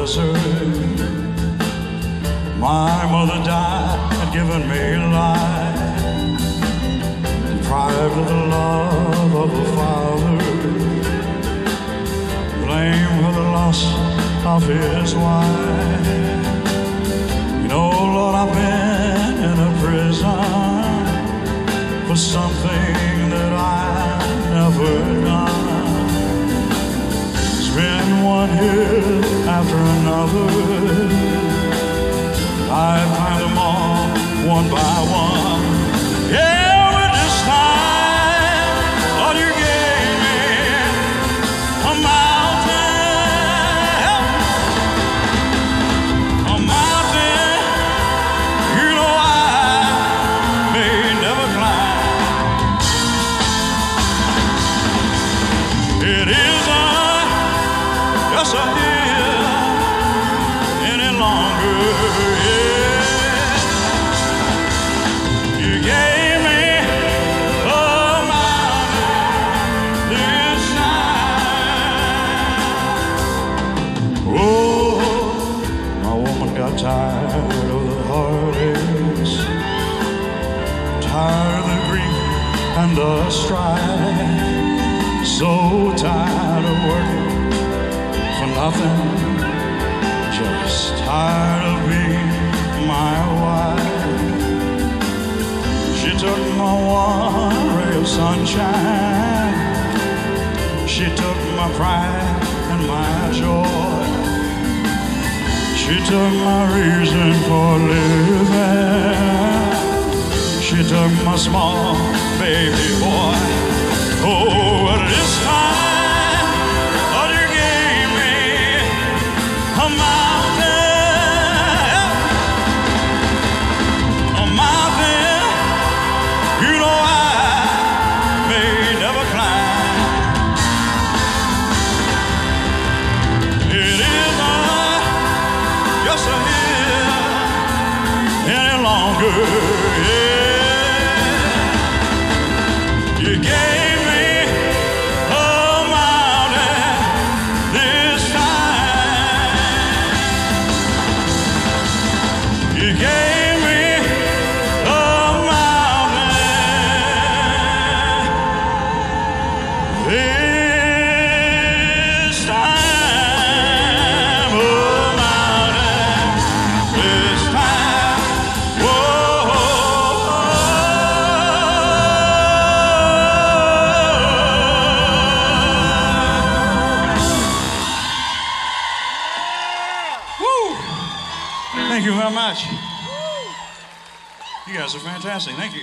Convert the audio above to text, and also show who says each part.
Speaker 1: desert. My mother died, had given me life, deprived of the love of a father. Blame for the loss of his wife. You know, Lord, I've been in a prison for something one hit after another. I find them all Oh, my woman got tired of the heartaches, tired of the grief and the strife. So tired just tired of being my wife. She took my one ray of sunshine. She took my pride and my joy. She took my reason for living. She took my small baby Yeah. You gave me a mountain this time. Thank you very much. You guys are fantastic. Thank you.